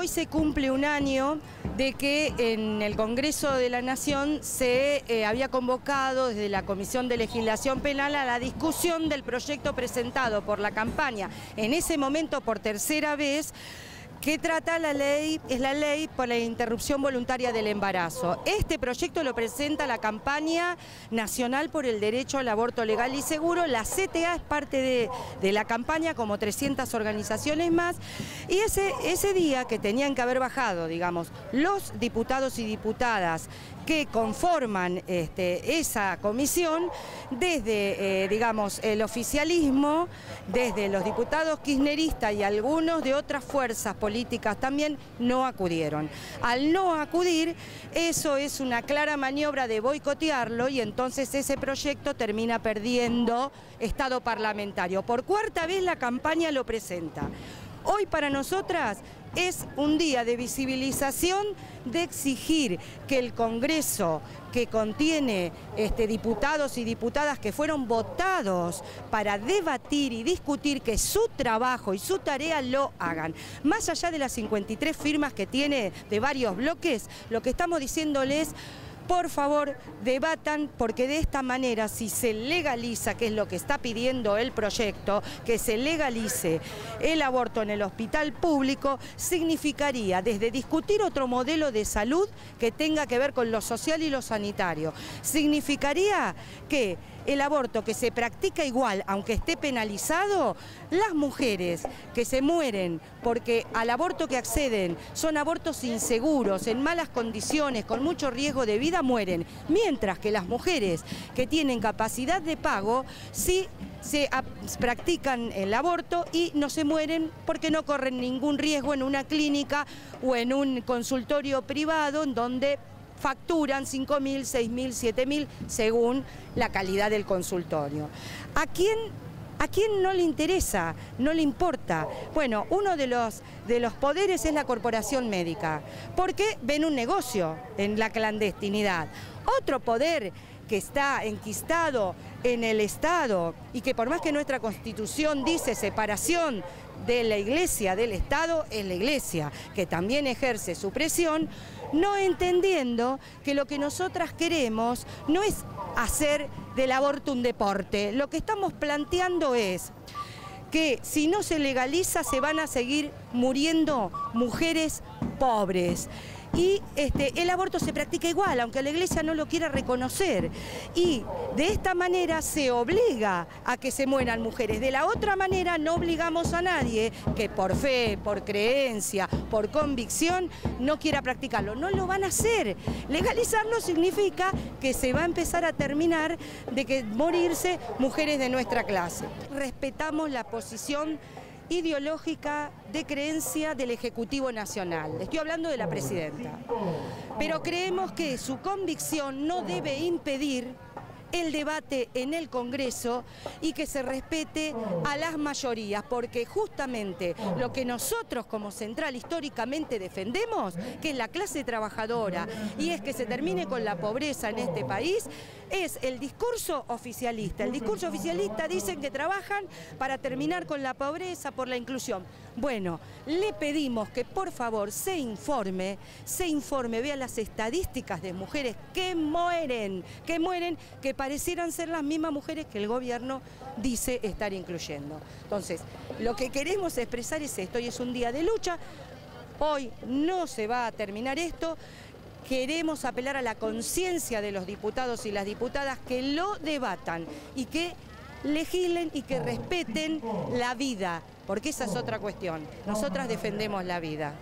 hoy se cumple un año de que en el Congreso de la Nación se eh, había convocado desde la Comisión de Legislación Penal a la discusión del proyecto presentado por la campaña, en ese momento por tercera vez, que trata la ley, es la ley por la interrupción voluntaria del embarazo. Este proyecto lo presenta la campaña nacional por el derecho al aborto legal y seguro. La CTA es parte de, de la campaña, como 300 organizaciones más. Y ese, ese día que tenían que haber bajado, digamos, los diputados y diputadas que conforman este, esa comisión desde, eh, digamos, el oficialismo, desde los diputados kirchneristas y algunos de otras fuerzas políticas también no acudieron. Al no acudir, eso es una clara maniobra de boicotearlo y entonces ese proyecto termina perdiendo estado parlamentario. Por cuarta vez la campaña lo presenta. Hoy para nosotras es un día de visibilización, de exigir que el Congreso, que contiene este, diputados y diputadas que fueron votados para debatir y discutir, que su trabajo y su tarea lo hagan. Más allá de las 53 firmas que tiene de varios bloques, lo que estamos diciéndoles por favor debatan porque de esta manera si se legaliza, que es lo que está pidiendo el proyecto, que se legalice el aborto en el hospital público, significaría desde discutir otro modelo de salud que tenga que ver con lo social y lo sanitario, significaría que el aborto que se practica igual, aunque esté penalizado, las mujeres que se mueren porque al aborto que acceden son abortos inseguros, en malas condiciones, con mucho riesgo de vida, mueren. Mientras que las mujeres que tienen capacidad de pago sí se practican el aborto y no se mueren porque no corren ningún riesgo en una clínica o en un consultorio privado en donde facturan 5.000, 6.000, 7.000 según la calidad del consultorio. ¿A quién ¿A quién no le interesa? No le importa. Bueno, uno de los, de los poderes es la corporación médica, porque ven un negocio en la clandestinidad. Otro poder que está enquistado en el Estado y que por más que nuestra Constitución dice separación de la Iglesia del Estado, es la Iglesia, que también ejerce su presión, no entendiendo que lo que nosotras queremos no es hacer del aborto un deporte. Lo que estamos planteando es que si no se legaliza se van a seguir muriendo mujeres pobres y este, el aborto se practica igual, aunque la iglesia no lo quiera reconocer. Y de esta manera se obliga a que se mueran mujeres. De la otra manera no obligamos a nadie que por fe, por creencia, por convicción, no quiera practicarlo. No lo van a hacer. Legalizarlo significa que se va a empezar a terminar de que morirse mujeres de nuestra clase. Respetamos la posición ideológica de creencia del Ejecutivo Nacional. Estoy hablando de la Presidenta. Pero creemos que su convicción no debe impedir el debate en el Congreso y que se respete a las mayorías, porque justamente lo que nosotros como central históricamente defendemos, que es la clase trabajadora y es que se termine con la pobreza en este país, es el discurso oficialista. El discurso oficialista dicen que trabajan para terminar con la pobreza por la inclusión. Bueno, le pedimos que por favor se informe, se informe, vea las estadísticas de mujeres que mueren, que mueren, que parecieran ser las mismas mujeres que el gobierno dice estar incluyendo. Entonces, lo que queremos expresar es esto, y es un día de lucha. Hoy no se va a terminar esto. Queremos apelar a la conciencia de los diputados y las diputadas que lo debatan y que legislen y que respeten la vida, porque esa es otra cuestión. Nosotras defendemos la vida.